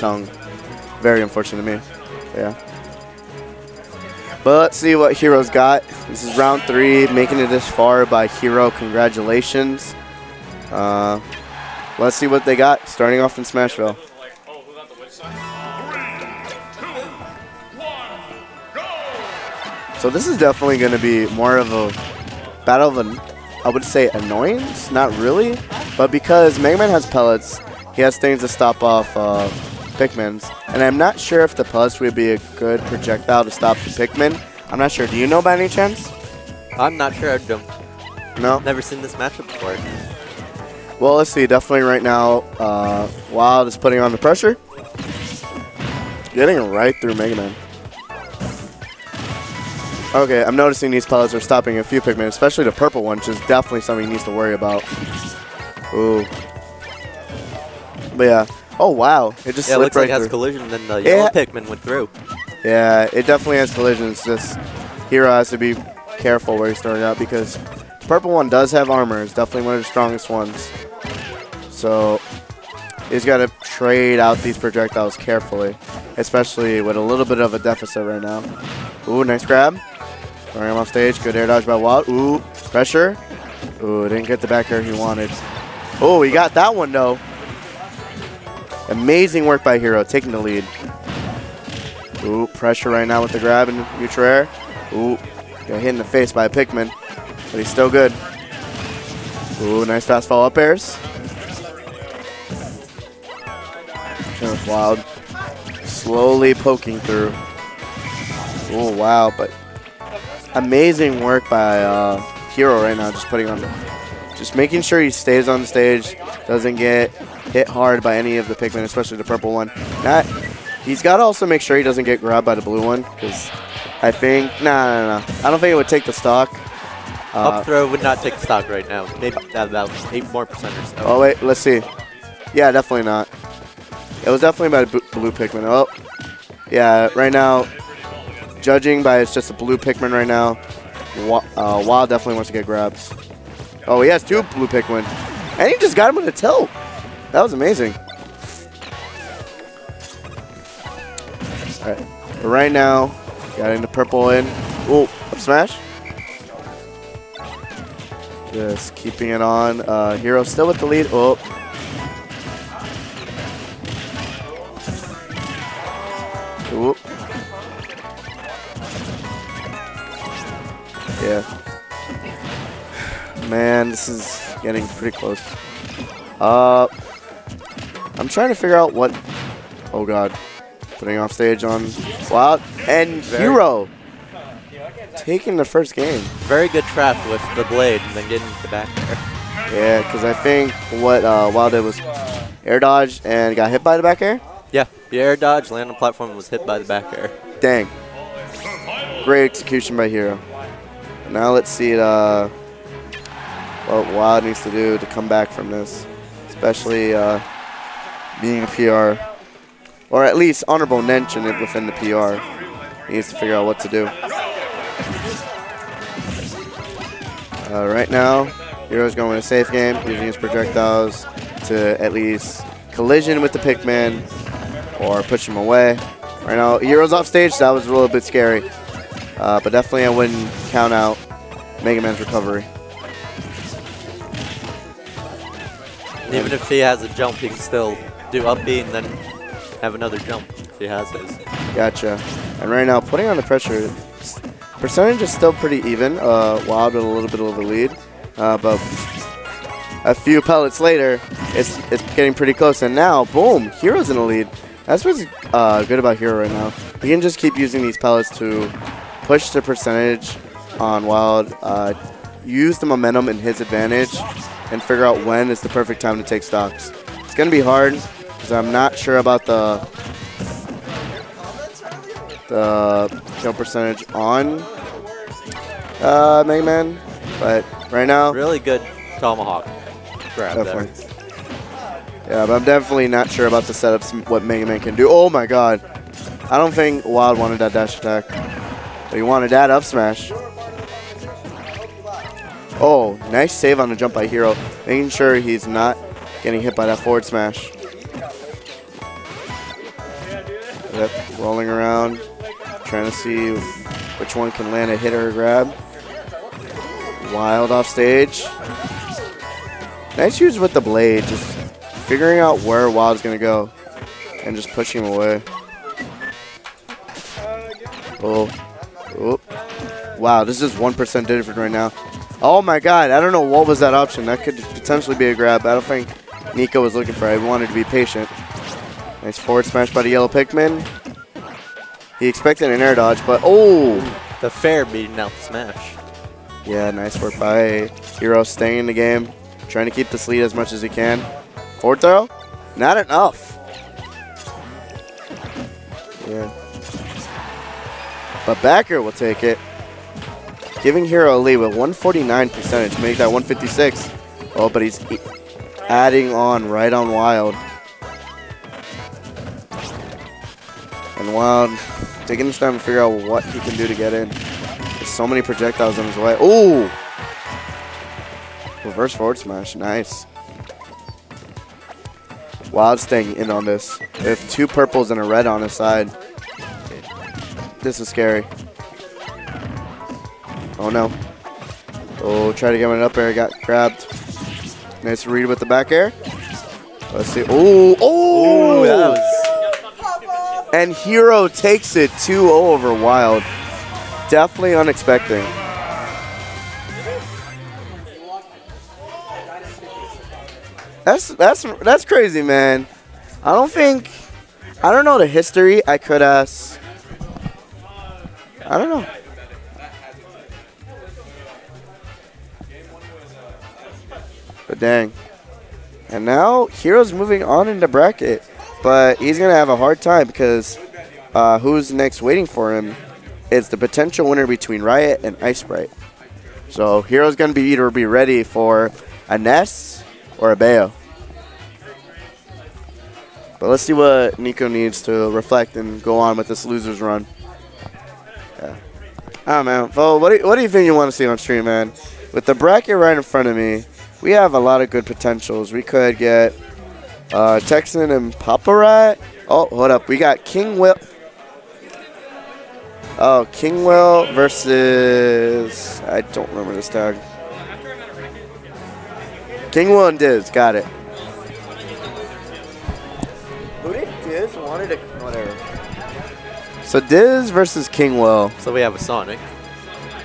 tongue. Very unfortunate to me. Yeah. But let's see what Hiro's got. This is round three, making it this far by Hiro. Congratulations. Uh, let's see what they got starting off in Smashville. So this is definitely going to be more of a battle of an, I would say annoyance, not really, but because Mega Man has pellets, he has things to stop off uh, Pikmins, and I'm not sure if the pellets would be a good projectile to stop the Pikmin. I'm not sure. Do you know by any chance? I'm not sure. I've no? never seen this matchup before. Well, let's see. Definitely right now, uh, Wild is putting on the pressure. Getting right through Mega Man. Okay, I'm noticing these pellets are stopping a few Pikmin, especially the purple one, which is definitely something he needs to worry about. Ooh. But yeah. Oh, wow. It just Yeah, looks right like it has collision, and then the yellow Yeah. Pikmin went through. Yeah, it definitely has collisions. Just Hiro has to be careful where he's throwing out because the purple one does have armor. It's definitely one of the strongest ones. So he's got to trade out these projectiles carefully, especially with a little bit of a deficit right now. Ooh, nice grab. Throwing him off stage. Good air dodge by Wild. Ooh, pressure. Ooh, didn't get the back air he wanted. Oh, he got that one though. Amazing work by Hiro, taking the lead. Ooh, pressure right now with the grab and neutral air. Ooh, got hit in the face by Pikmin, but he's still good. Ooh, nice fast fall up airs. That was wild. Slowly poking through. Oh wow, but amazing work by uh, Hiro right now, just putting on just making sure he stays on the stage, doesn't get hit hard by any of the Pikmin, especially the purple one. Not, he's got to also make sure he doesn't get grabbed by the blue one, because I think, nah, nah, nah, I don't think it would take the stock. Uh, Up throw would not take the stock right now. Maybe about 8 more percent or so. Oh wait, let's see. Yeah, definitely not. It was definitely by blue Pikmin. Oh, yeah. Right now, judging by it's just a blue Pikmin right now. Uh, Wild definitely wants to get grabs. Oh, he has two blue Pikmin, and he just got him with a tilt. That was amazing. All right, right now, getting the purple in. Ooh, up smash. Just keeping it on. Uh, Hiro still with the lead. Oh. Yeah. Man, this is getting pretty close. Uh, I'm trying to figure out what. Oh God, putting off stage on Wild and Very- Hiro taking the first game. Very good trap with the blade and then getting the back there. Yeah, because I think what uh, Wild did was air dodge and got hit by the back air. Yeah, the air dodge, land on platform, was hit by the back air. Dang. Great execution by Hiro. Now let's see uh, what Wild needs to do to come back from this, especially uh, being a PR, or at least honorable mention it within the PR. He needs to figure out what to do. Uh, right now, Hiro's going with a safe game, using his projectiles to at least collision with the Pikmin or push him away. Right now, Hiro's off stage, so that was a little bit scary. Uh, but definitely I wouldn't count out Mega Man's recovery. Even if he has a jump, he can still do up B and then have another jump if he has his. Gotcha. And right now, putting on the pressure, percentage is still pretty even. Uh, Wild with a little bit of a lead. Uh, but a few pellets later, it's, it's getting pretty close. And now, boom, Hiro's in the lead. That's what's uh, good about Hiro right now. He can just keep using these pellets to push the percentage on Wild, uh, use the momentum in his advantage, and figure out when is the perfect time to take stocks. It's going to be hard because I'm not sure about the the kill percentage on uh, Mega Man, but right now, Really good tomahawk grab definitely. Yeah, but I'm definitely not sure about the setups, what Mega Man can do. Oh my god. I don't think Wild wanted that dash attack. But he wanted that up smash. Oh, nice save on the jump by Hiro. Making sure he's not getting hit by that forward smash. Yep, rolling around, trying to see which one can land a hit or a grab. Wild off stage. Nice use with the blade, just figuring out where Wild's gonna go and just pushing him away. Oh, oh. Wow, this is 1% different right now. Oh my god, I don't know what was that option. That could potentially be a grab. I don't think Nico was looking for it. He wanted to be patient. Nice forward smash by the yellow Pikmin. He expected an air dodge, but oh! The fair beating out the smash. Yeah, nice work by Hiro staying in the game, trying to keep this lead as much as he can. Forward throw? Not enough. Yeah. But back air will take it. Giving Hiro a lead with 149 percentage, make that 156. Oh, but he's adding on right on Wild. And Wild taking his time to figure out what he can do to get in. There's so many projectiles in his way. Ooh! Reverse forward smash, nice. Wild staying in on this. With two purples and a red on his side. This is scary. Oh no. Oh, try to get one up air, got grabbed. Nice read with the back air. Let's see. Oh, oh! Ooh, that was And Hiro takes it 2-0 over Wild. Definitely unexpected. That's that's that's crazy, man. I don't think I don't know the history. I could ask. I don't know. But dang. And now Hiro's moving on in the bracket, but he's gonna have a hard time because uh, who's next waiting for him is the potential winner between Riot and Ice Bright. So Hiro's gonna be either be ready for a Ness or a Bayo. But let's see what Nico needs to reflect and go on with this losers run. Yeah. I don't know, Vo, what do you, what do you think you want to see on stream, man? With the bracket right in front of me, we have a lot of good potentials. We could get uh, Texan and Paparat. Oh, hold up. We got King Will. Oh, King Will versus. I don't remember this tag. King Will and Diz. Got it. Who did Diz wanted to. Whatever. So Diz versus King Will. so we have a Sonic.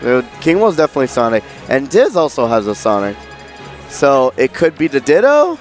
Uh, King Will's definitely Sonic. And Diz also has a Sonic. So it could be the Ditto.